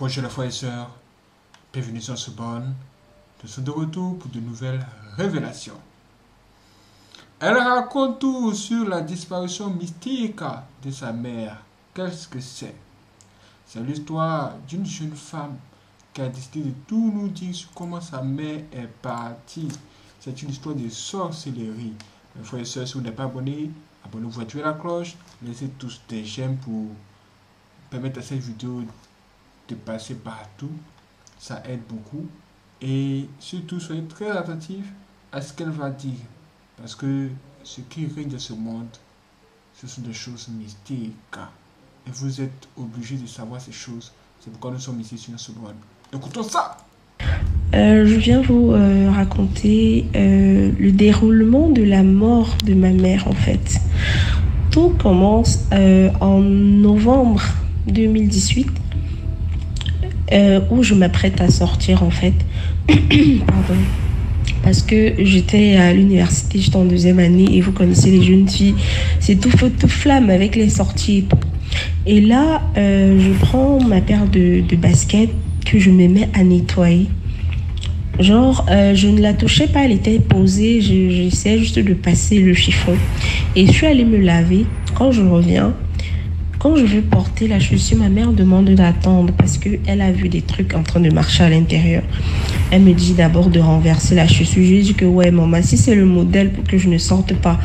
Bonjour les frères et sœurs, bienvenue sur ce bonne. Nous sommes de retour pour de nouvelles révélations. Elle raconte tout sur la disparition mystique de sa mère. Qu'est-ce que c'est? C'est l'histoire d'une jeune femme qui a décidé de tout nous dire sur comment sa mère est partie. C'est une histoire de sorcellerie. Mes frères et sœurs, si vous n'êtes pas abonné, abonnez-vous, activez la cloche, laissez tous des j'aime pour permettre à cette vidéo de passer partout. Ça aide beaucoup. Et surtout, soyez très attentifs à ce qu'elle va dire. Parce que ce qui règne ce monde, ce sont des choses mystiques. Et vous êtes obligés de savoir ces choses. C'est pourquoi nous sommes ici sur ce monde. Écoutons ça euh, je viens vous euh, raconter euh, le déroulement de la mort de ma mère en fait. Tout commence en novembre 2018 euh, où je m'apprête à sortir en fait. Pardon. Parce que j'étais à l'université, j'étais en deuxième année et vous connaissez les jeunes filles, c'est tout feu, tout flamme avec les sorties et là, euh, je prends ma paire de, baskets que je me mets à nettoyer. Genre, euh, je ne la touchais pas, elle était posée, j'essayais juste de passer le chiffon. Et je suis allée me laver. Quand je reviens, quand je veux porter la chaussure, ma mère demande d'attendre parce qu'elle a vu des trucs en train de marcher à l'intérieur. Elle me dit d'abord de renverser la chaussure. Je lui dis que ouais, maman, si c'est le modèle pour que je ne sorte pas,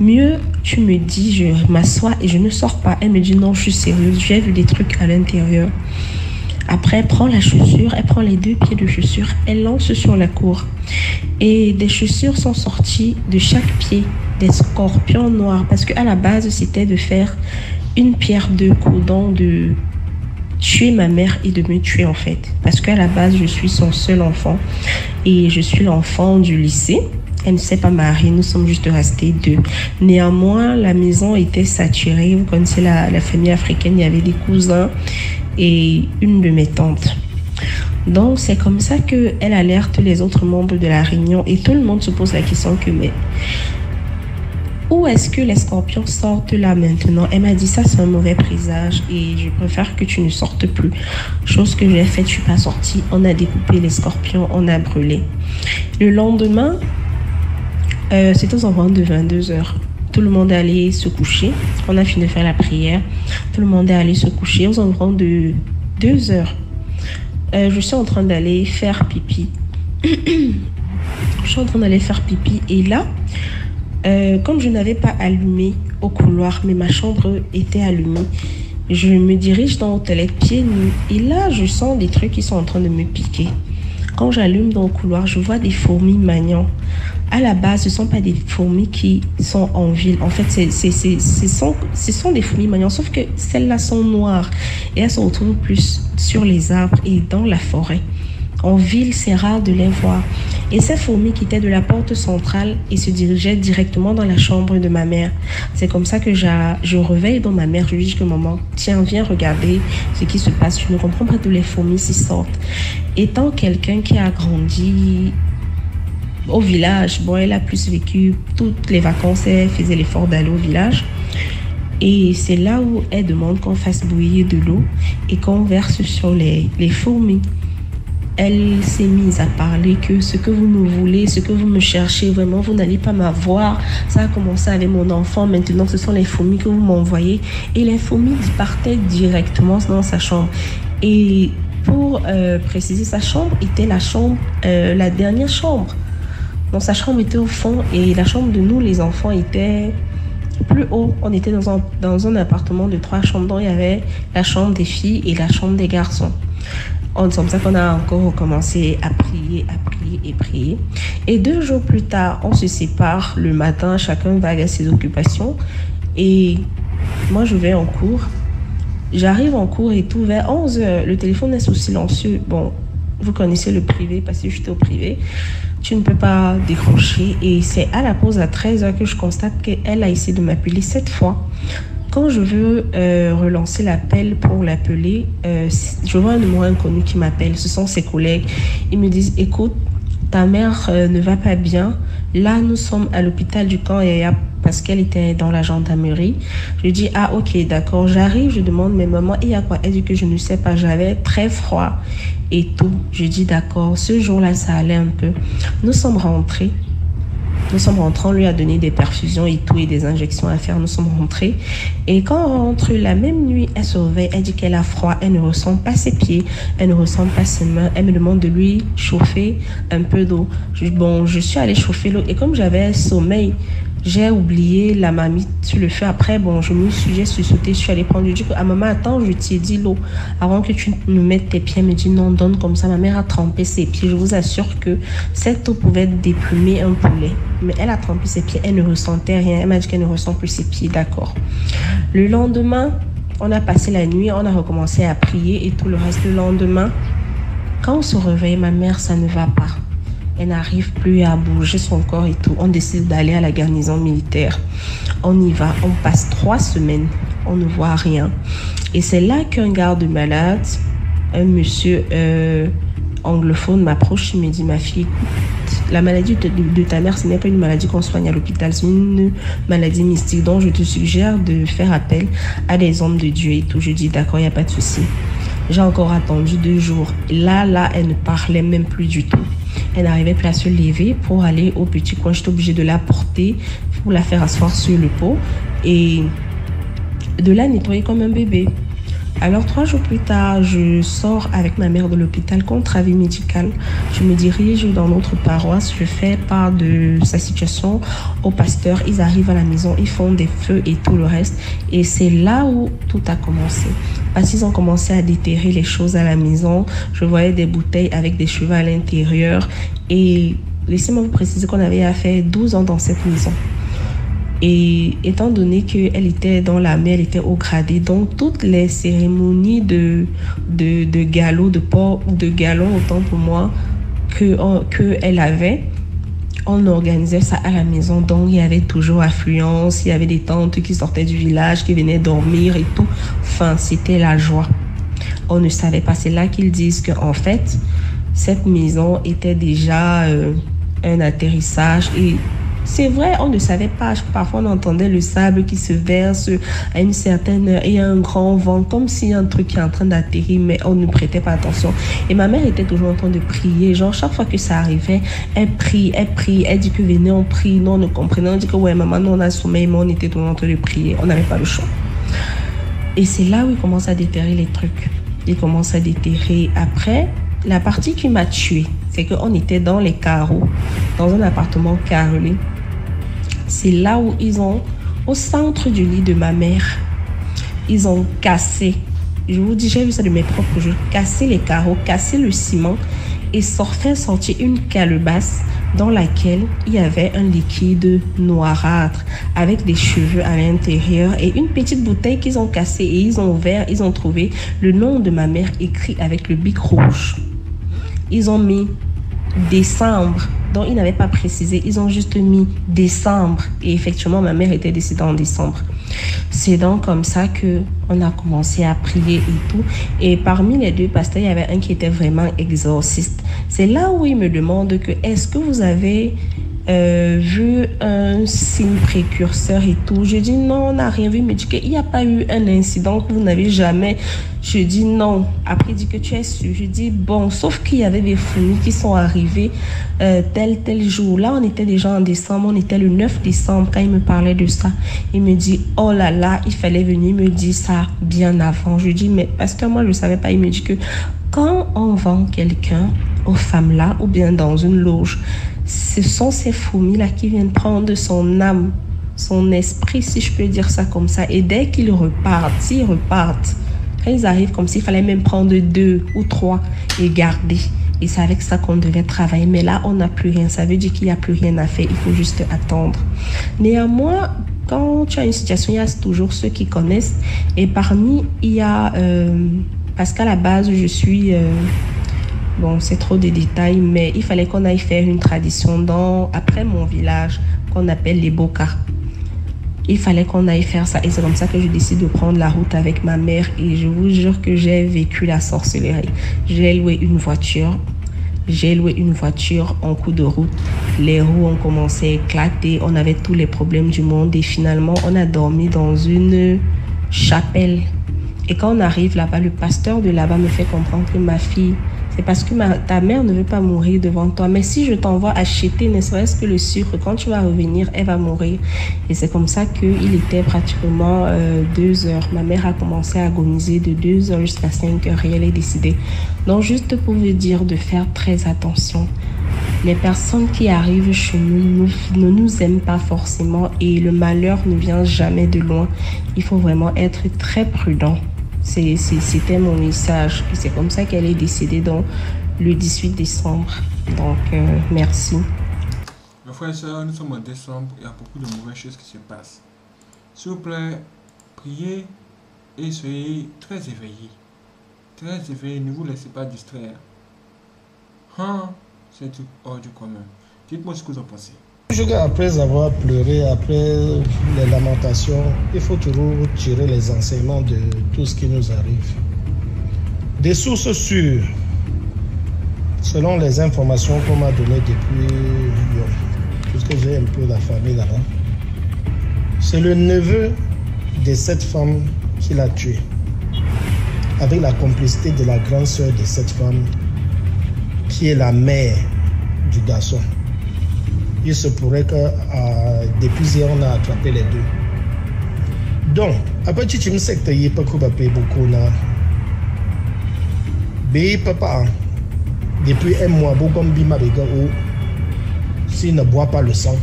mieux tu me dis, je m'assois et je ne sors pas. Elle me dit non, je suis sérieuse, j'ai vu des trucs à l'intérieur. Après, elle prend la chaussure, elle prend les deux pieds de chaussure, elle lance sur la cour. Et des chaussures sont sorties de chaque pied, des scorpions noirs, parce qu'à la base, c'était de faire une pierre de coups de tuer ma mère et de me tuer en fait. Parce qu'à la base, je suis son seul enfant et je suis l'enfant du lycée. Elle ne s'est pas mariée, nous sommes juste restés deux. Néanmoins, la maison était saturée. Vous connaissez la, la famille africaine, il y avait des cousins et une de mes tantes. Donc c'est comme ça qu'elle alerte les autres membres de la réunion et tout le monde se pose la question que mais où est-ce que les scorpions sortent là maintenant? Elle m'a dit ça, c'est un mauvais présage et je préfère que tu ne sortes plus. Chose que j'ai faite, je suis pas sortie. On a découpé les scorpions, on a brûlé. Le lendemain, euh, c'était aux environs de 22 heures. Tout le monde est allé se coucher. On a fini de faire la prière. Tout le monde est allé se coucher aux environs de 2 heures. Euh, je suis en train d'aller faire pipi. je suis en train d'aller faire pipi et là, euh, comme je n'avais pas allumé au couloir, mais ma chambre était allumée, je me dirige dans le toilette pieds nus. Et là, je sens des trucs qui sont en train de me piquer. Quand j'allume dans le couloir, je vois des fourmis maniant. À la base, ce ne sont pas des fourmis qui sont en ville. En fait, c'est, ce, sont, ce sont des fourmis maniant, sauf que celles-là sont noires. Et elles se retrouvent plus sur les arbres et dans la forêt. En ville, c'est rare de les voir. Et ces fourmis quittaient de la porte centrale et se dirigeaient directement dans la chambre de ma mère. C'est comme ça que je réveille dans ma mère. Je lui dis que maman, tiens, viens regarder ce qui se passe. Je ne comprends pas d'où les fourmis s'y sortent. Étant quelqu'un qui a grandi au village, bon, elle a plus vécu toutes les vacances, elle faisait l'effort d'aller au village. Et c'est là où elle demande qu'on fasse bouillir de l'eau et qu'on verse sur les, les fourmis elle s'est mise à parler que ce que vous me voulez, ce que vous me cherchez, vraiment, vous n'allez pas m'avoir. Ça a commencé avec mon enfant. Maintenant, ce sont les fourmis que vous m'envoyez. Et les fourmis partaient directement dans sa chambre. Et pour euh, préciser, sa chambre était la chambre, euh, la dernière chambre. Donc sa chambre était au fond et la chambre de nous, les enfants, était plus haut. On était dans un, appartement de trois chambres. Donc il y avait la chambre des filles et la chambre des garçons. C'est comme ça qu'on a encore recommencé à prier, à prier et prier. Et deux jours plus tard, on se sépare le matin, chacun va à ses occupations. Et moi, je vais en cours. J'arrive en cours et tout vers 11 heures. Le téléphone est sous silencieux. Bon, vous connaissez le privé parce que j'étais au privé. Tu ne peux pas décrocher. Et c'est à la pause à 13 heures que je constate qu'elle a essayé de m'appeler sept fois. Quand je veux euh, relancer l'appel pour l'appeler, euh, je vois un numéro inconnu qui m'appelle. Ce sont ses collègues. Ils me disent, écoute, ta mère euh, ne va pas bien. Là, nous sommes à l'hôpital du camp et parce qu'elle était dans la gendarmerie. Je dis, ah ok, d'accord, j'arrive, je demande, mais maman, il y a quoi? Elle dit que je ne sais pas, j'avais très froid et tout. Je dis, d'accord, ce jour-là, ça allait un peu. Nous sommes rentrés. Nous sommes rentrés, on lui a donné des perfusions et tout, et des injections à faire. Nous sommes rentrés. Et quand on rentre la même nuit, elle se réveille, elle dit qu'elle a froid, elle ne ressent pas ses pieds, elle ne ressent pas ses mains. Elle me demande de lui chauffer un peu d'eau. Bon, je suis allée chauffer l'eau. Et comme j'avais sommeil, j'ai oublié la mamie sur le feu. Après, bon, je me suis, j'ai sauté, je suis allée prendre. Je dis à maman, attends, je t'ai dit l'eau. Avant que tu me mettes tes pieds, elle me dit non, donne comme ça. Ma mère a trempé ses pieds. Je vous assure que cette eau pouvait déplumer un poulet. Mais elle a trempé ses pieds, elle ne ressentait rien. Elle m'a dit qu'elle ne ressent plus ses pieds, d'accord. Le lendemain, on a passé la nuit, on a recommencé à prier et tout le reste. Le lendemain, quand on se réveille, ma mère, ça ne va pas. Elle n'arrive plus à bouger son corps et tout. On décide d'aller à la garnison militaire. On y va. On passe trois semaines. On ne voit rien. Et c'est là qu'un garde malade, un monsieur euh, anglophone m'approche. Il me dit, ma fille, la maladie de, ta mère, ce n'est pas une maladie qu'on soigne à l'hôpital, c'est une maladie mystique. Donc, je te suggère de faire appel à des hommes de Dieu et tout. Je dis, d'accord, il n'y a pas de souci. J'ai encore attendu deux jours. Là, là, elle ne parlait même plus du tout. Elle n'arrivait plus à se lever pour aller au petit coin. J'étais obligée de la porter pour la faire asseoir sur le pot et de la nettoyer comme un bébé. Alors trois jours plus tard, je sors avec ma mère de l'hôpital contre avis médical. Je me dirige dans notre paroisse. Je fais part de sa situation au pasteur. Ils arrivent à la maison, ils font des feux et tout le reste. Et c'est là où tout a commencé. Parce qu'ils ont commencé à déterrer les choses à la maison. Je voyais des bouteilles avec des cheveux à l'intérieur. Et laissez-moi vous préciser qu'on avait affaire 12 ans dans cette maison. Et étant donné qu'elle était dans la mer, elle était au gradé, donc toutes les cérémonies de, de, de galop, de port de galon, autant pour moi, qu'elle que elle avait, on organisait ça à la maison. Donc il y avait toujours affluence, il y avait des tantes qui sortaient du village, qui venaient dormir et tout. Enfin, c'était la joie. On ne savait pas. C'est là qu'ils disent qu'en fait, cette maison était déjà euh, un atterrissage et c'est vrai, on ne savait pas. Parfois, on entendait le sable qui se verse à une certaine heure et un grand vent, comme a un truc qui est en train d'atterrir, mais on ne prêtait pas attention. Et ma mère était toujours en train de prier. Genre, chaque fois que ça arrivait, elle prie, elle prie, elle dit que venez, on prie. Non, on ne comprenait. On dit que ouais, maman, nous, on a sommeil, mais on était toujours en train de prier. On n'avait pas le choix. Et c'est là où il commence à déterrer les trucs. Il commence à déterrer. Après, la partie qui m'a tué, c'est qu'on était dans les carreaux, dans un appartement carrelé. C'est là où ils ont, au centre du lit de ma mère, ils ont cassé. Je vous dis, j'ai vu ça de mes propres yeux. Cassé les carreaux, cassé le ciment et sortait sortir une calebasse dans laquelle il y avait un liquide noirâtre avec des cheveux à l'intérieur et une petite bouteille qu'ils ont cassée et ils ont ouvert, ils ont trouvé le nom de ma mère écrit avec le bic rouge. Ils ont mis décembre donc, ils n'avaient pas précisé. Ils ont juste mis décembre. Et effectivement, ma mère était décédée en décembre. C'est donc comme ça que on a commencé à prier et tout. Et parmi les deux pasteurs, il y avait un qui était vraiment exorciste. C'est là où il me demande que est-ce que vous avez euh, vu un signe précurseur et tout. Je dis non, on n'a rien vu. Il me dit qu'il n'y a pas eu un incident que vous n'avez jamais. Je dis non. Après, il dit que tu es sûr. Je dis bon, sauf qu'il y avait des fourmis qui sont arrivées euh, tel, tel jour. Là, on était déjà en décembre. On était le 9 décembre quand il me parlait de ça. Il me dit oh là là, il fallait venir me dire ça bien avant. Je dis mais parce que moi, je ne savais pas. Il me dit que quand on vend quelqu'un aux femmes là ou bien dans une loge, ce sont ces fourmis-là qui viennent prendre son âme, son esprit, si je peux dire ça comme ça. Et dès qu'ils repartent, ils repartent, ils arrivent comme s'il fallait même prendre deux ou trois et garder. Et c'est avec ça qu'on devait travailler. Mais là, on n'a plus rien. Ça veut dire qu'il n'y a plus rien à faire. Il faut juste attendre. Néanmoins, quand tu as une situation, il y a toujours ceux qui connaissent. Et parmi, il y a... Euh, parce qu'à la base, je suis... Euh, Bon, c'est trop de détails, mais il fallait qu'on aille faire une tradition dans, après mon village, qu'on appelle les Bokas. Il fallait qu'on aille faire ça. Et c'est comme ça que je décide de prendre la route avec ma mère. Et je vous jure que j'ai vécu la sorcellerie. J'ai loué une voiture. J'ai loué une voiture en coup de route. Les roues ont commencé à éclater. On avait tous les problèmes du monde. Et finalement, on a dormi dans une chapelle. Et quand on arrive là-bas, le pasteur de là-bas me fait comprendre que ma fille, c'est parce que ta mère ne veut pas mourir devant toi. Mais si je t'envoie acheter, ne serait-ce que le sucre, quand tu vas revenir, elle va mourir. Et c'est comme ça qu'il était pratiquement euh, deux heures. Ma mère a commencé à agoniser de deux heures jusqu'à cinq heures et elle est décidée. Donc, juste pour vous dire de faire très attention. Les personnes qui arrivent chez nous ne nous aiment pas forcément et le malheur ne vient jamais de loin. Il faut vraiment être très prudent. C'était mon message. C'est comme ça qu'elle est décédée le 18 décembre. Donc, euh, merci. Mes frères et sœurs, nous sommes en décembre. Il y a beaucoup de mauvaises choses qui se passent. S'il vous plaît, priez et soyez très éveillés. Très éveillés, ne vous laissez pas distraire. Hein? C'est hors du commun. Dites-moi ce que vous en pensez. Après avoir pleuré, après les lamentations, il faut toujours tirer les enseignements de tout ce qui nous arrive. Des sources sûres, selon les informations qu'on m'a données depuis puisque j'ai un peu la famille là-bas, c'est le neveu de cette femme qui l'a tué, avec la complicité de la grande sœur de cette femme, qui est la mère du garçon il se pourrait que euh, depuis on a attrapé les deux. Donc, après me sais que tu pas beaucoup na. Bé papa, depuis un mois, beaucoup ou s'il ne boit pas le sang,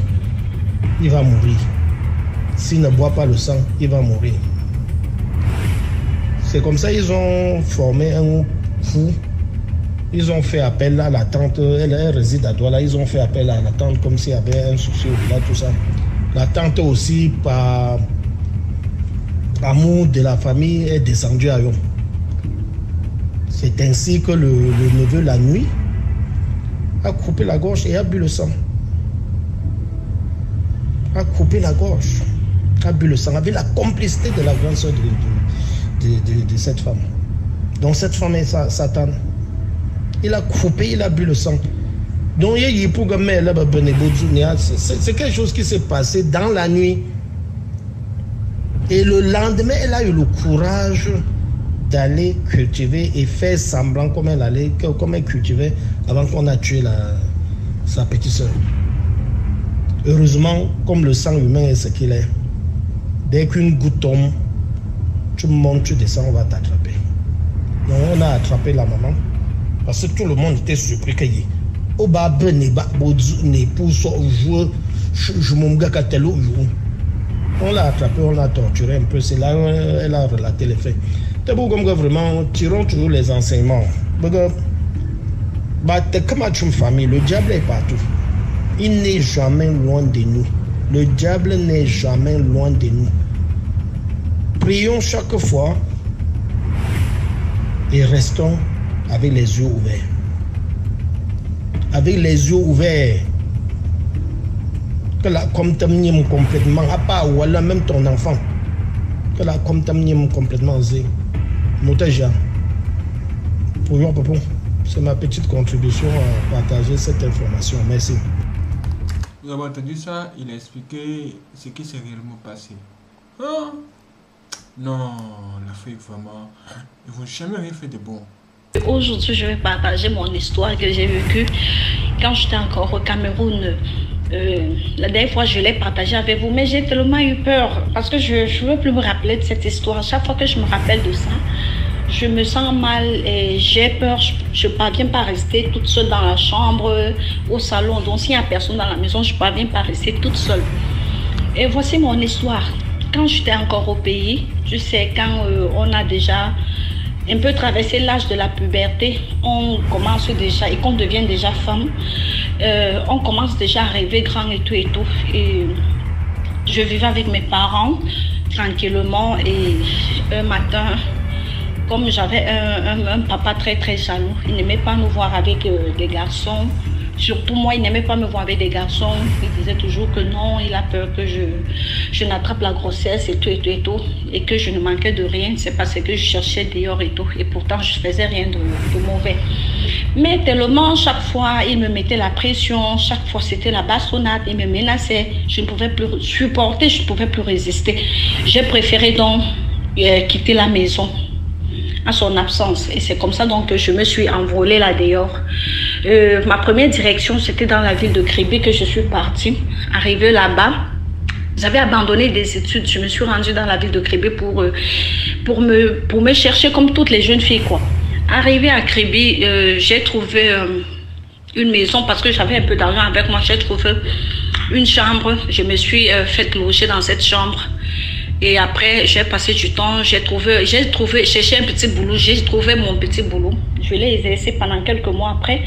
il va mourir. S'il ne boit pas le sang, il va mourir. C'est comme ça ils ont formé un fou ils ont fait appel à la tante, elle, réside à Douala, ils ont fait appel à la tante comme s'il y avait un souci au village, tout ça. La tante aussi, par amour de la famille, est descendue à Yon. C'est ainsi que le, neveu, la nuit, a coupé la gorge et a bu le sang. A coupé la gorge, a bu le sang, avec la complicité de la grande soeur de, de, cette femme. Donc cette femme est Satan il a coupé, il a bu le sang. Donc, c'est quelque chose qui s'est passé dans la nuit. Et le lendemain, elle a eu le courage d'aller cultiver et faire semblant comme elle allait, comme elle cultivait avant qu'on a tué sa petite soeur. Heureusement, comme le sang humain est ce qu'il est, dès qu'une goutte tombe, tu montes, tu descends, on va t'attraper. Donc on a attrapé la maman. Parce que tout le monde était surpris qu'il y ait. Oba Beneba Bodzu pour jouer je m'en On l'a attrapé, on l'a torturé un peu. C'est là elle a relaté les faits. Vraiment, tirons toujours les enseignements. Bah, famille, le diable est partout. Il n'est jamais loin de nous. Le diable n'est jamais loin de nous. Prions chaque fois et restons avec les yeux ouverts. Avec les yeux ouverts. Que la contamine complètement, à part ou alors même ton enfant. Que la contamine complètement. Moutaja. Pour c'est ma petite contribution à partager cette information. Merci. Vous avez entendu ça Il a expliqué ce qui s'est réellement passé. Hein? Non, l'Afrique vraiment, ils vont jamais rien fait de bon. Aujourd'hui, je vais partager mon histoire que j'ai vécue quand j'étais encore au Cameroun. Euh, la dernière fois, je l'ai partagée avec vous, mais j'ai tellement eu peur parce que je ne veux plus me rappeler de cette histoire. Chaque fois que je me rappelle de ça, je me sens mal et j'ai peur. Je ne parviens pas à rester toute seule dans la chambre, au salon. Donc, s'il n'y a personne dans la maison, je ne parviens pas à rester toute seule. Et voici mon histoire. Quand j'étais encore au pays, je sais quand euh, on a déjà un peu traverser l'âge de la puberté, on commence déjà, et qu'on devient déjà femme, euh, on commence déjà à rêver grand et tout et tout. Je vivais avec mes parents tranquillement et un matin, comme j'avais un, papa très très jaloux, il n'aimait pas nous voir avec euh, des garçons. Surtout moi, il n'aimait pas me voir avec des garçons. Il disait toujours que non, il a peur que je, n'attrape la grossesse et tout et tout et tout. Et que je ne manquais de rien. C'est parce que je cherchais dehors et tout. Et pourtant, je faisais rien de, de mauvais. Mais tellement, chaque fois, il me mettait la pression. Chaque fois, c'était la bastonnade. Il me menaçait. Je ne pouvais plus supporter. Je ne pouvais plus résister. J'ai préféré donc euh, quitter la maison à son absence. Et c'est comme ça donc que je me suis envolée là dehors. Euh, ma première direction, c'était dans la ville de Cribé que je suis partie. Arrivée là-bas, j'avais abandonné des études. Je me suis rendue dans la ville de Cribé pour, euh, pour, me, pour me chercher comme toutes les jeunes filles. quoi. Arrivée à Cribé, euh, j'ai trouvé une maison parce que j'avais un peu d'argent avec moi. J'ai trouvé une chambre. Je me suis euh, fait loger dans cette chambre. Et après, j'ai passé du temps, j'ai trouvé, j'ai trouvé, cherché un petit boulot, j'ai trouvé mon petit boulot. Je l'ai exercé pendant quelques mois après.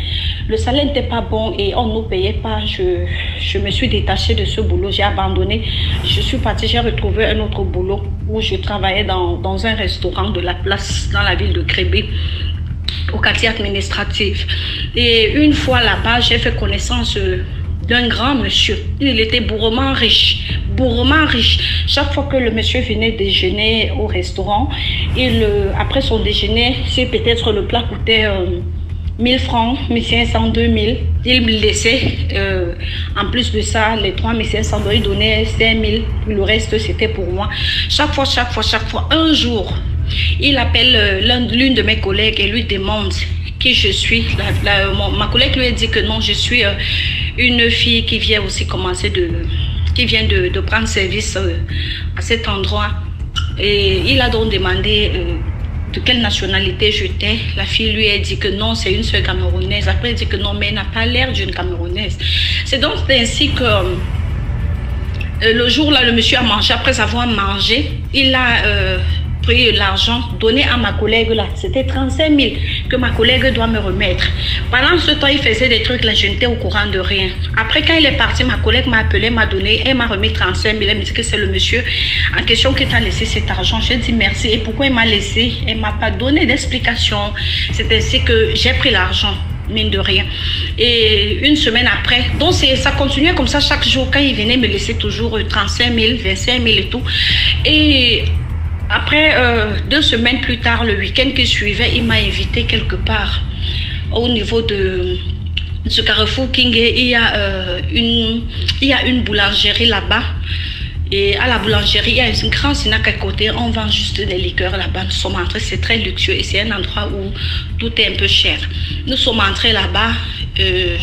Le salaire n'était pas bon et on ne nous payait pas. Je, je me suis détachée de ce boulot, j'ai abandonné. Je suis partie, j'ai retrouvé un autre boulot où je travaillais dans, dans un restaurant de la place dans la ville de Crébé au quartier administratif. Et une fois là-bas, j'ai fait connaissance euh, d'un grand monsieur. Il était bourrement riche, bourrement riche. Chaque fois que le monsieur venait déjeuner au restaurant, il, euh, après son déjeuner, si peut-être le plat coûtait euh, 1000 francs, 1500, 2000, il me laissait, euh, en plus de ça, les 3500 dollars, il donnait 5000, le reste c'était pour moi. Chaque fois, chaque fois, chaque fois, un jour, il appelle euh, l'un- l'une de mes collègues et lui demande qui je suis. Ma collègue lui a dit que non, je suis une fille qui vient aussi commencer de, qui vient de, prendre service euh, à cet endroit. Et il a donc demandé euh, de quelle nationalité j'étais. La fille lui a dit que non, c'est une seule camerounaise. Après, elle dit que non, mais elle n'a pas l'air d'une camerounaise. C'est donc ainsi que euh, le jour là, le monsieur a mangé. Après avoir mangé, il a pris l'argent donné à ma collègue là. C'était 35 000 que ma collègue doit me remettre. Pendant ce temps, il faisait des trucs là, je n'étais au courant de rien. Après, quand il est parti, ma collègue m'a appelé, m'a donné, elle m'a remis 35 000. Elle me dit que c'est le monsieur en question qui t'a laissé cet argent. J'ai dit merci. Et pourquoi il m'a laissé? Elle m'a pas donné d'explication. C'est ainsi que j'ai pris l'argent mine de rien. Et une semaine après, donc ça continuait comme ça chaque jour. Quand il venait me laisser toujours euh, 35 000, 25 000 et tout. Et après, euh, deux semaines plus tard, le week-end qui suivait, il m'a invité quelque part au niveau de ce carrefour King. Il y a, euh, une, il y a une boulangerie là-bas. Et à la boulangerie, il y a un grand snack à côté. On vend juste des liqueurs là-bas. Nous sommes entrés, c'est très luxueux et c'est un endroit où tout est un peu cher. Nous sommes entrés là-bas. euh,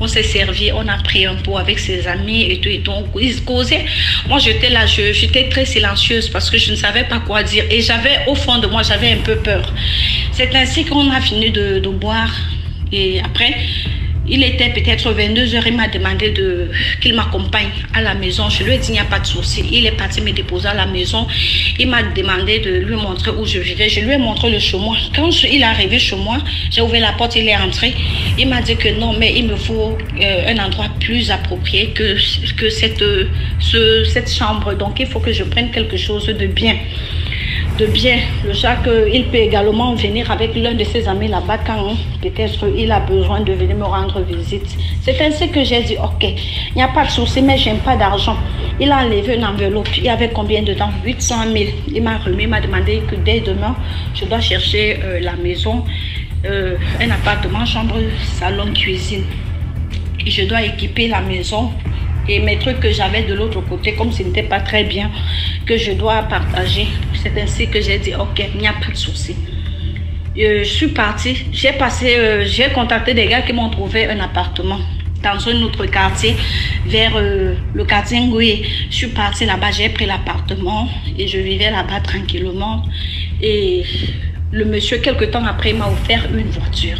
on s'est servi, on a pris un pot avec ses amis et tout et tout. Ils causaient. Moi, j'étais là, j'étais très silencieuse parce que je ne savais pas quoi dire. Et j'avais, au fond de moi, j'avais un peu peur. C'est ainsi qu'on a fini de boire. Et après, il était peut-être 22 heures, il m'a demandé de, qu'il m'accompagne à la maison. Je lui ai dit, il n'y a pas de souci. Il est parti me déposer à la maison. Il m'a demandé de lui montrer où je vivais. Je lui ai montré le chez moi. Quand il est arrivé chez moi, j'ai ouvert la porte, il est entré. Il m'a dit que non, mais il me faut euh, un endroit plus approprié que, euh, ce- cette chambre. Donc, il faut que je prenne quelque chose de bien de bien. Le genre qu'il peut également venir avec l'un de ses amis là-bas quand peut-être il a besoin de venir me rendre visite. C'est ainsi que j'ai dit, ok, il n'y a pas de souci, mais j'aime pas d'argent. Il a enlevé une enveloppe. Il y avait combien dedans 800 000. Il m'a remis, il m'a demandé que dès demain, je dois chercher euh, la maison, euh, un appartement, chambre, salon, cuisine. Je dois équiper la maison et mes trucs que j'avais de l'autre côté, comme ce n'était pas très bien, que je dois partager. C'est ainsi que j'ai dit, ok, il n'y a pas de souci. Euh, je suis partie, j'ai passé, euh, j'ai contacté des gars qui m'ont trouvé un appartement dans un autre quartier, vers euh, le quartier Ngouye. Je suis partie là-bas, j'ai pris l'appartement et je vivais là-bas tranquillement. Et le monsieur, quelque temps après, m'a offert une voiture.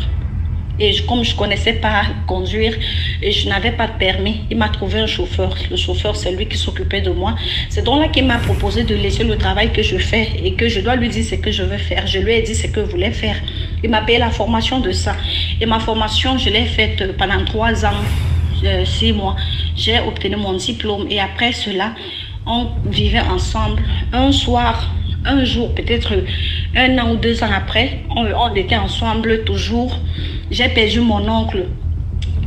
Et comme je ne connaissais pas conduire et je n'avais pas de permis, il m'a trouvé un chauffeur. Le chauffeur, c'est lui qui s'occupait de moi. C'est donc là qu'il m'a proposé de laisser le travail que je fais et que je dois lui dire ce que je veux faire. Je lui ai dit ce que je voulais faire. Il m'a payé la formation de ça. Et ma formation, je l'ai faite pendant trois ans, euh, six mois. J'ai obtenu mon diplôme et après cela, on vivait ensemble. Un soir, un jour, peut-être un an ou deux ans après, on était ensemble toujours. J'ai perdu mon oncle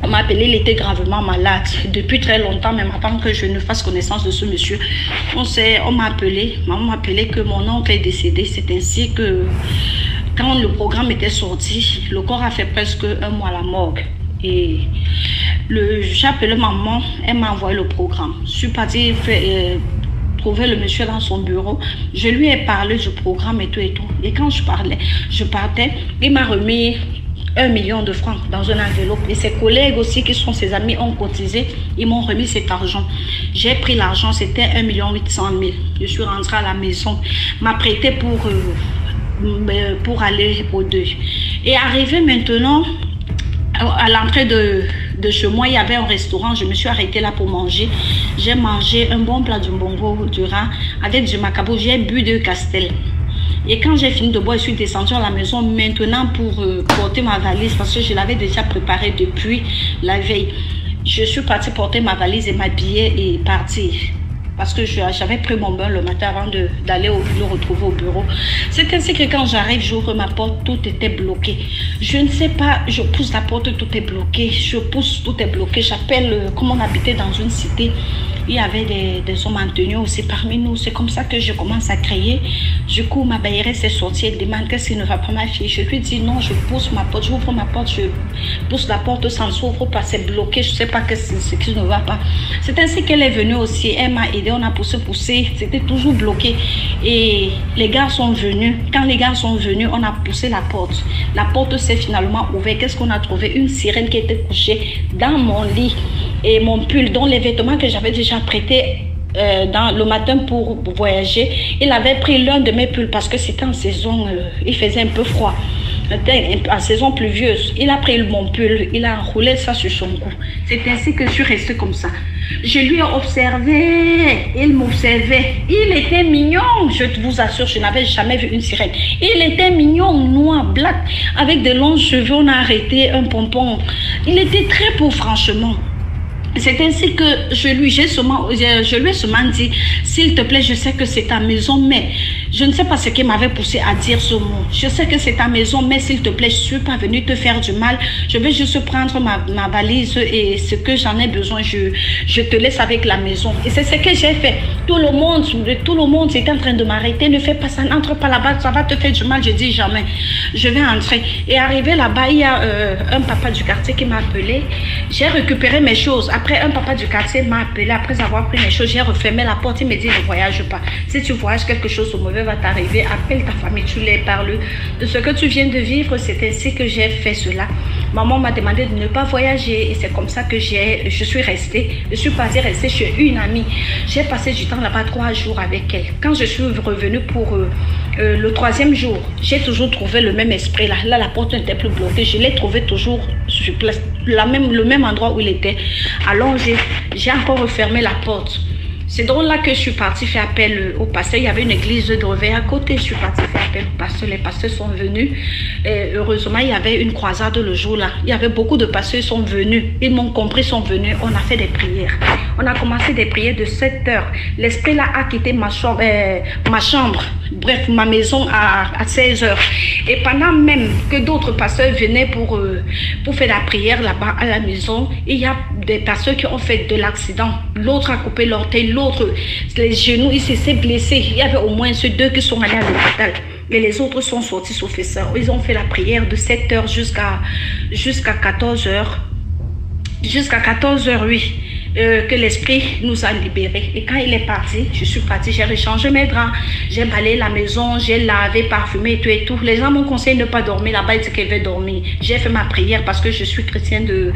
On m'a appelé, il était gravement malade depuis très longtemps, même avant que je ne fasse connaissance de ce monsieur. On, on m'a appelé, maman m'a appelé que mon oncle est décédé. C'est ainsi que quand le programme était sorti, le corps a fait presque un mois à la morgue. Et j'ai appelé maman, elle m'a envoyé le programme. Je suis partie euh, trouver le monsieur dans son bureau. Je lui ai parlé du programme et tout et tout. Et quand je parlais, je partais, il m'a remis million de francs dans une enveloppe. Et ses collègues aussi, qui sont ses amis, ont cotisé. Ils m'ont remis cet argent. J'ai pris l'argent, c'était un million 800 000. Je suis rentrée à la maison, m'a prêté pour... Euh, euh, pour aller au deuil. Et arrivé maintenant, à l'entrée de, chez moi, il y avait un restaurant. Je me suis arrêtée là pour manger. J'ai mangé un bon plat de bongo, du rat avec du macabo. J'ai bu de castel. Et quand j'ai fini de boire, je suis descendue à la maison maintenant pour euh, porter ma valise parce que je l'avais déjà préparée depuis la veille. Je suis partie porter ma valise et m'habiller et partir parce que j'avais pris mon bain le matin avant d'aller le retrouver au bureau. C'est ainsi que quand j'arrive, j'ouvre ma porte, tout était bloqué. Je ne sais pas, je pousse la porte, tout est bloqué. Je pousse, tout est bloqué. J'appelle, euh, comme on habitait dans une cité, il y avait des, hommes en aussi parmi nous. C'est comme ça que je commence à crier. Du coup, ma bailleresse est sortie. Elle demande qu'est-ce qui ne va pas ma fille. Je lui dis non, je pousse ma porte. J'ouvre ma porte, je pousse la porte, ça ne s'ouvre pas, c'est bloqué. Je ne sais pas ce qui ne va pas. C'est ainsi qu'elle est venue aussi. Elle m'a aidé. On a poussé, poussé. C'était toujours bloqué. Et les gars sont venus. Quand les gars sont venus, on a poussé la porte. La porte s'est finalement ouverte. Qu'est-ce qu'on a trouvé? Une sirène qui était couchée dans mon lit et mon pull, dont les vêtements que j'avais déjà prêtés euh, dans, le matin pour, voyager. Il avait pris l'un de mes pulls parce que c'était en saison, euh, il faisait un peu froid. En saison pluvieuse, il a pris mon pull, il a enroulé ça sur son cou. C'est ainsi que je suis restée comme ça. Je lui ai observé, il m'observait. Il était mignon, je vous assure, je n'avais jamais vu une sirène. Il était mignon, noir, black, avec de longs cheveux, on a arrêté un pompon. Il était très beau, franchement. C'est ainsi que je lui, je, lui ai seulement dit, s'il te plaît, je sais que c'est ta maison, mais je ne sais pas ce qui m'avait poussé à dire ce mot. Je sais que c'est ta maison, mais s'il te plaît, je ne suis pas venue te faire du mal. Je vais juste prendre ma, ma valise et ce que j'en ai besoin, je, je te laisse avec la maison. Et c'est ce que j'ai fait. Tout le monde, tout le monde était en train de m'arrêter. Ne fais pas ça, n'entre pas là-bas, ça va te faire du mal. Je dis jamais. Je vais entrer. Et arrivé là-bas, il y a euh, un papa du quartier qui m'a appelé. J'ai récupéré mes choses. Un papa du quartier m'a appelé. Après avoir pris mes choses, j'ai refermé la porte. Il me dit ne voyage pas. Si tu voyages quelque chose au mauvais va t'arriver. Appelle ta famille, tu les parles de ce que tu viens de vivre. C'est ainsi que j'ai fait cela. Maman m'a demandé de ne pas voyager et c'est comme ça que je suis restée. Je suis passée rester chez une amie. J'ai passé du temps là-bas trois jours avec elle. Quand je suis revenue pour euh, euh, le troisième jour, j'ai toujours trouvé le même esprit là. Là, la porte n'était plus bloquée. Je l'ai trouvé toujours le même endroit où il était. Alors, j'ai encore refermé la porte. C'est drôle là que je suis partie faire appel au pasteur. Il y avait une église de réveil à côté. Je suis partie faire appel au pasteur. Les pasteurs sont venus. Et heureusement, il y avait une croisade le jour là. Il y avait beaucoup de pasteurs qui sont venus. Ils m'ont compris, sont venus. On a fait des prières. On a commencé des prières de 7 heures. L'esprit là a quitté ma chambre, euh, ma chambre, bref, ma maison à, à 16 heures. Et pendant même que d'autres pasteurs venaient pour, euh, pour faire la prière là-bas à la maison, il y a des pasteurs qui ont fait de l'accident. L'autre a coupé l'orteil, l'autre, les genoux, il s'est blessé. Il y avait au moins ceux deux qui sont allés à l'hôpital. Et les autres sont sortis sauf ça. Ils ont fait la prière de 7 heures jusqu'à jusqu'à 14 heures. Jusqu'à 14 heures, oui. Euh, que l'Esprit nous a libérés. Et quand il est parti, je suis partie, j'ai réchangé mes draps, j'ai balayé la maison, j'ai lavé, parfumé tout et tout. Les gens m'ont conseillé de ne pas dormir là-bas, ils disaient qu'ils veulent dormir. J'ai fait ma prière parce que je suis chrétienne.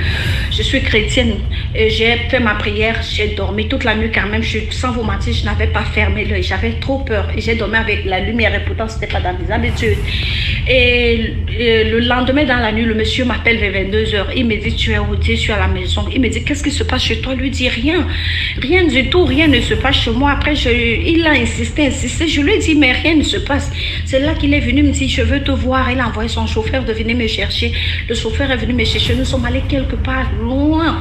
Je suis chrétienne. J'ai fait ma prière, j'ai dormi toute la nuit quand même. Je, sans vous mentir, je n'avais pas fermé l'œil. J'avais trop peur. Et j'ai dormi avec la lumière et pourtant, ce n'était pas dans mes habitudes. Et, le lendemain dans la nuit, le monsieur m'appelle vers 22h. Il me dit, tu es où? Je suis à la maison. Il me dit, qu'est-ce qui se passe chez toi? Lui dit rien. Rien du tout, rien ne se passe chez moi. Après, je, il a insisté, insisté. Je lui ai dit, mais rien ne se passe. C'est là qu'il est venu me dire, je veux te voir. Il a envoyé son chauffeur de venir me chercher. Le chauffeur est venu me chercher. Nous sommes allés quelque part loin.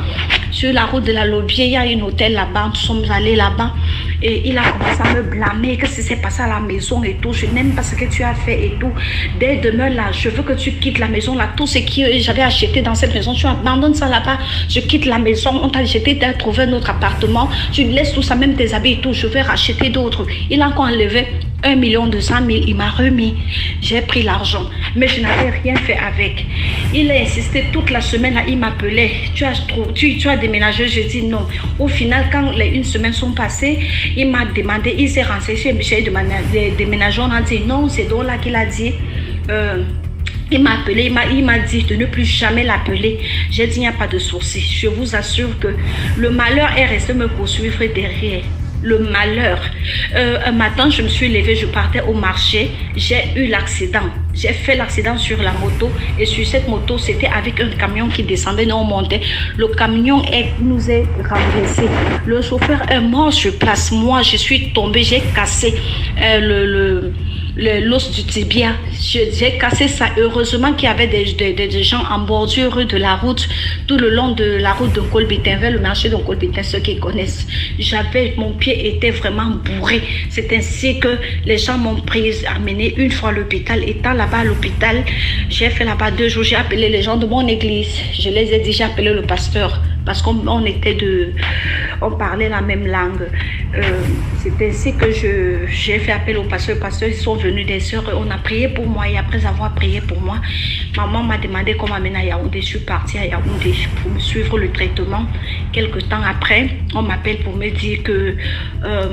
Sur la route de la Lobier, il y a un hôtel là-bas. Nous sommes allés là-bas. Et il a commencé à me blâmer. Qu'est-ce qui s'est passé à la maison et tout. Je n'aime pas ce que tu as fait et tout. Dès demain là, je veux que tu quittes la maison là. Tout ce que j'avais acheté dans cette maison, tu abandonnes ça là-bas. Je quitte la maison. On t'a acheté, tu as trouvé un autre appartement. Tu laisses tout ça, même tes habits et tout. Je vais racheter d'autres. Il a encore enlevé 1 million 200 000, il m'a remis. J'ai pris l'argent, mais je n'avais rien fait avec. Il a insisté toute la semaine, il m'appelait. Tu as, tu, tu as déménagé Je dis non. Au final, quand les une semaine sont passées, il m'a demandé, il s'est renseigné chez de déménager. On a dit non, c'est donc là qu'il a dit. Euh, il m'a appelé, il m'a dit de ne plus jamais l'appeler. J'ai dit, il n'y a pas de sourcil. Je vous assure que le malheur est resté me poursuivre derrière le malheur. Euh, un matin, je me suis levée, je partais au marché, j'ai eu l'accident. J'ai fait l'accident sur la moto et sur cette moto, c'était avec un camion qui descendait, nous on montait. Le camion nous est renversé. Le chauffeur est mort sur place. Moi, je suis tombée, j'ai cassé euh, le l'os du tibia. J'ai cassé ça. Heureusement qu'il y avait des, des, gens en bordure de la route, tout le long de la route de Colbitin, vers le marché de Colbitin, ceux qui connaissent. J'avais, mon pied était vraiment bourré. C'est ainsi que les gens m'ont prise, amené une fois à l'hôpital. Étant là-bas à l'hôpital, j'ai fait là-bas deux jours. J'ai appelé les gens de mon église. Je les ai dit, j'ai appelé le pasteur parce qu'on on parlait la même langue. Euh, c'est ainsi que j'ai fait appel au pasteur. Les pasteurs ils sont venus des soeurs, on a prié pour moi et après avoir prié pour moi, maman m'a demandé comment m'amener à Yaoundé. Je suis partie à Yaoundé pour me suivre le traitement. Quelques temps après, on m'appelle pour me dire que euh,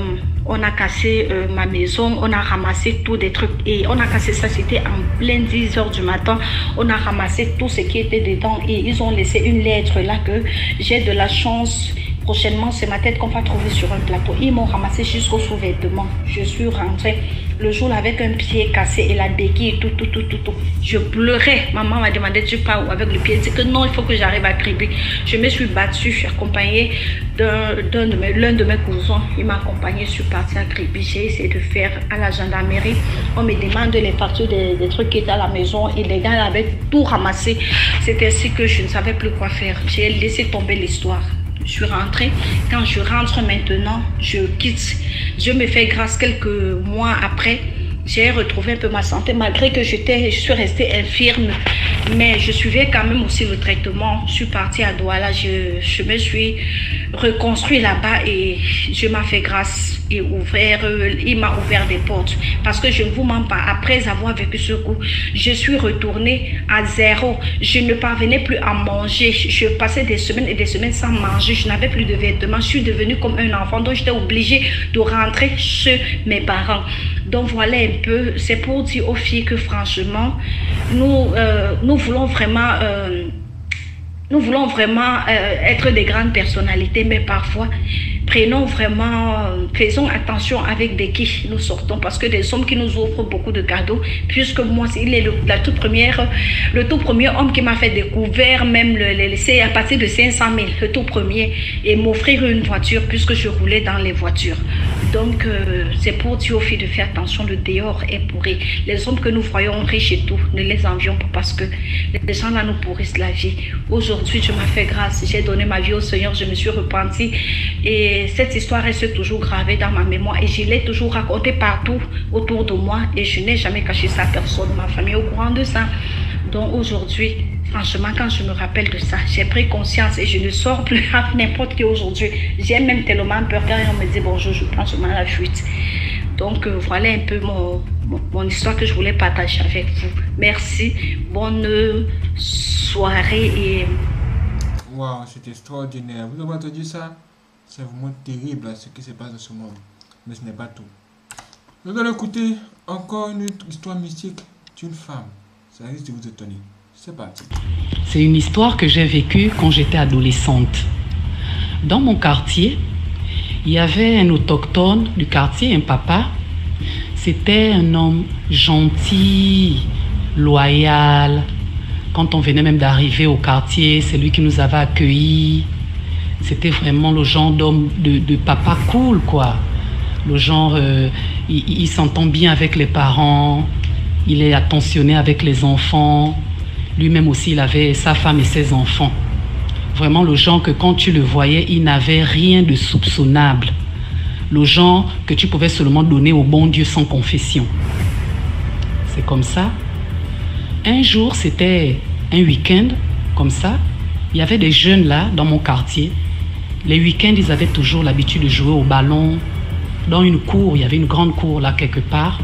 on a cassé euh, ma maison, on a ramassé tout des trucs et on a cassé ça, c'était en plein 10 heures du matin. On a ramassé tout ce qui était dedans et ils ont laissé une lettre là que j'ai de la chance Prochainement, c'est ma tête qu'on va trouver sur un plateau. Ils m'ont ramassé jusqu'au sous-vêtement. Je suis rentrée le jour avec un pied cassé et la béquille, tout, tout, tout, tout, tout. Je pleurais. Maman m'a demandé, tu pars où avec le pied? Dit que non, il faut que j'arrive à Kribi. Je me suis battue, je suis accompagnée d'un de mes, de mes cousins. Il m'a accompagnée, je suis partie à Kribi. J'ai essayé de faire à la gendarmerie. On me demande les factures des, des, trucs qui étaient à la maison et les gars avaient tout ramassé. C'était ainsi que je ne savais plus quoi faire. J'ai laissé tomber l'histoire je suis rentrée. Quand je rentre maintenant, je quitte. Je me fais grâce quelques mois après. J'ai retrouvé un peu ma santé malgré que j'étais, je suis restée infirme. Mais je suivais quand même aussi le traitement. Je suis partie à Douala. Je, je me suis reconstruit là-bas et je m'ai fait grâce et ouvert, euh, il m'a ouvert des portes. Parce que je ne vous mens pas, après avoir vécu ce coup, je suis retournée à zéro. Je ne parvenais plus à manger. Je passais des semaines et des semaines sans manger. Je n'avais plus de vêtements. Je suis devenue comme un enfant. Donc j'étais obligée de rentrer chez mes parents. Donc voilà un peu, c'est pour dire aux filles que franchement, nous, euh, nous voulons vraiment... Euh, nous voulons vraiment être des grandes personnalités, mais parfois, prenons vraiment, faisons attention avec des qui nous sortons parce que des hommes qui nous offrent beaucoup de cadeaux, puisque moi, il est le, le tout premier homme qui m'a fait découvrir même le, à partir de 500 000, le tout premier, et m'offrir une voiture puisque je roulais dans les voitures. Donc, euh, c'est pour dire aux filles de faire attention, le dehors est pourri. Les hommes que nous voyons riches et tout, ne les envions pas parce que les gens là nous pourrissent la vie. Aujourd'hui, je m'ai fait grâce, j'ai donné ma vie au Seigneur, je me suis repentie et cette histoire reste toujours gravée dans ma mémoire et je l'ai toujours racontée partout autour de moi et je n'ai jamais caché ça à personne, ma famille au courant de ça. Donc aujourd'hui, franchement, quand je me rappelle de ça, j'ai pris conscience et je ne sors plus à n'importe qui aujourd'hui. J'ai même tellement peur quand on me dit bonjour, je prends seulement la fuite. Donc euh, voilà un peu mon, mon, histoire que je voulais partager avec vous. Merci, bonne soirée et... Waouh, c'est extraordinaire. Vous avez entendu ça? C'est vraiment terrible ce qui se passe dans ce monde. Mais ce n'est pas tout. Nous allons écouter encore une histoire mystique d'une femme. Ça risque de vous étonner. C'est parti. C'est une histoire que j'ai vécue quand j'étais adolescente. Dans mon quartier, il y avait un autochtone du quartier, un papa. C'était un homme gentil, loyal. Quand on venait même d'arriver au quartier, c'est lui qui nous avait accueillis. C'était vraiment le genre d'homme, de, papa cool, quoi. Le genre, euh, il, s'entend bien avec les parents, il est attentionné avec les enfants. Lui-même aussi, il avait sa femme et ses enfants. Vraiment le genre que quand tu le voyais, il n'avait rien de soupçonnable. le genre que tu pouvais seulement donner au bon Dieu sans confession. C'est comme ça. Un jour, c'était un week-end, comme ça. Il y avait des jeunes là, dans mon quartier. Les week-ends, ils avaient toujours l'habitude de jouer au ballon. Dans une cour, il y avait une grande cour là, quelque part.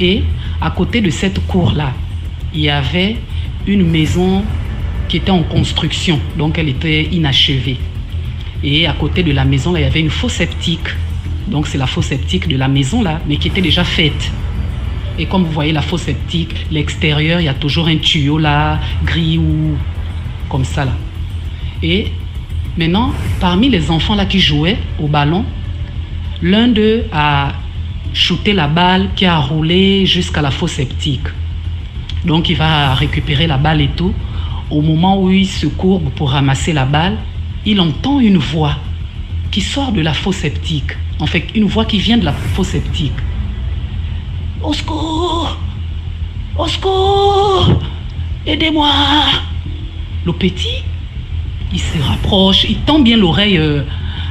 Et à côté de cette cour-là, il y avait une maison qui était en construction, donc elle était inachevée. Et à côté de la maison, là, il y avait une fosse septique. Donc c'est la fosse septique de la maison là, mais qui était déjà faite. Et comme vous voyez la fosse septique, l'extérieur, il y a toujours un tuyau là, gris ou comme ça là. Et maintenant, parmi les enfants là qui jouaient au ballon, l'un d'eux a shooté la balle qui a roulé jusqu'à la fosse septique. Donc il va récupérer la balle et tout. Au moment où il se courbe pour ramasser la balle, il entend une voix qui sort de la fosse septique. En fait, une voix qui vient de la fosse septique. Au secours Au secours Aidez-moi Le petit, il se rapproche, il tend bien l'oreille euh,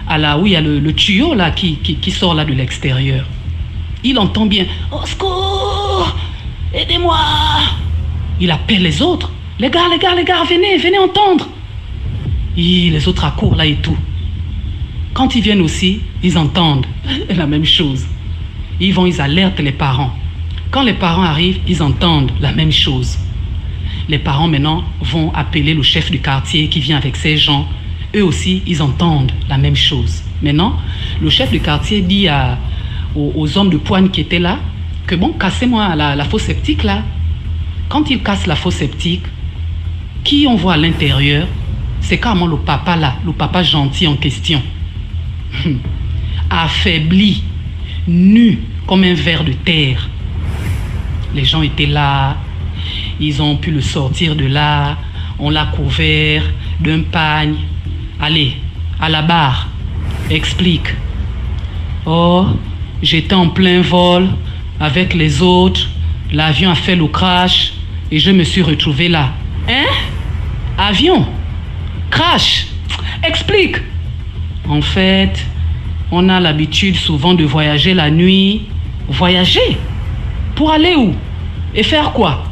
à là où il y a le, le tuyau là qui, qui, sort là de l'extérieur. Il entend bien Au secours Aidez-moi Il appelle les autres. Les gars, les gars, les gars, venez, venez entendre. Les autres accourent là et tout. Quand ils viennent aussi, ils entendent la même chose. Ils vont, ils alertent les parents. Quand les parents arrivent, ils entendent la même chose. Les parents maintenant vont appeler le chef du quartier qui vient avec ses gens. Eux aussi, ils entendent la même chose. Maintenant, le chef du quartier dit aux hommes de poigne qui étaient là que bon, cassez-moi la, la fosse septique là. Quand ils cassent la fosse septique, qui on voit à l'intérieur C'est carrément le papa là, le papa gentil en question. Affaibli, nu comme un ver de terre. Les gens étaient là, ils ont pu le sortir de là, on l'a couvert d'un pagne. Allez, à la barre, explique. Oh, j'étais en plein vol avec les autres, l'avion a fait le crash et je me suis retrouvé là. Hein? Avion? Crash? Explique. En fait, on a l'habitude souvent de voyager la nuit. Voyager? Pour aller où? Et faire quoi?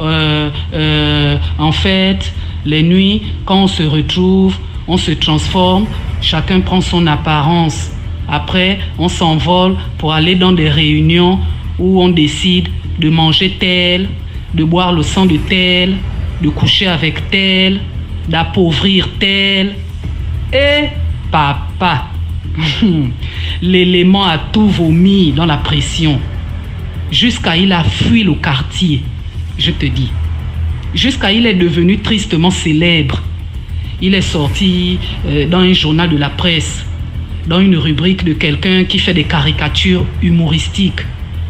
En fait, les nuits, quand on se retrouve, on se transforme, chacun prend son apparence. Après, on s'envole pour aller dans des réunions où on décide de manger tel, de boire le sang de tel, de coucher avec tel, d'appauvrir tel. Et papa, l'élément a tout vomi dans la pression. Jusqu'à il a fui le quartier, je te dis. Jusqu'à il est devenu tristement célèbre. Il est sorti euh, dans un journal de la presse, dans une rubrique de quelqu'un qui fait des caricatures humoristiques.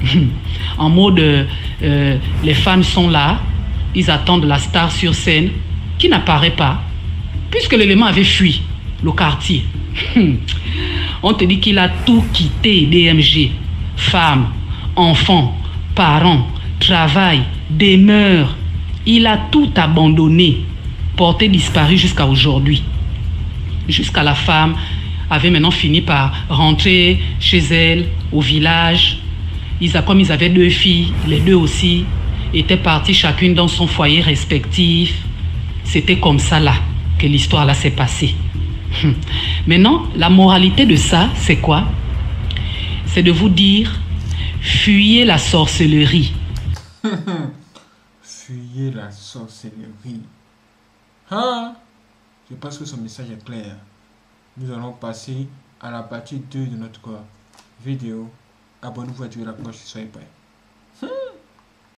en mode, euh, les fans sont là, ils attendent la star sur scène, qui n'apparaît pas, puisque l'élément avait fui le quartier. On te dit qu'il a tout quitté, DMG. Femmes, enfants, parents, travail, demeure. Il a tout abandonné, porté disparu jusqu'à aujourd'hui. Jusqu'à la femme avait maintenant fini par rentrer chez elle, au village. Ils, comme ils avaient deux filles, les deux aussi étaient partis chacune dans son foyer respectif. C'était comme ça là que l'histoire là s'est passée. Hum. Maintenant, la moralité de ça, c'est quoi? C'est de vous dire, fuyez la sorcellerie. Fuyez la sorcellerie. Hein? Je pense que son message est clair. Nous allons passer à la partie 2 de notre vidéo. Abonnez-vous, activez la cloche, soyez prêts.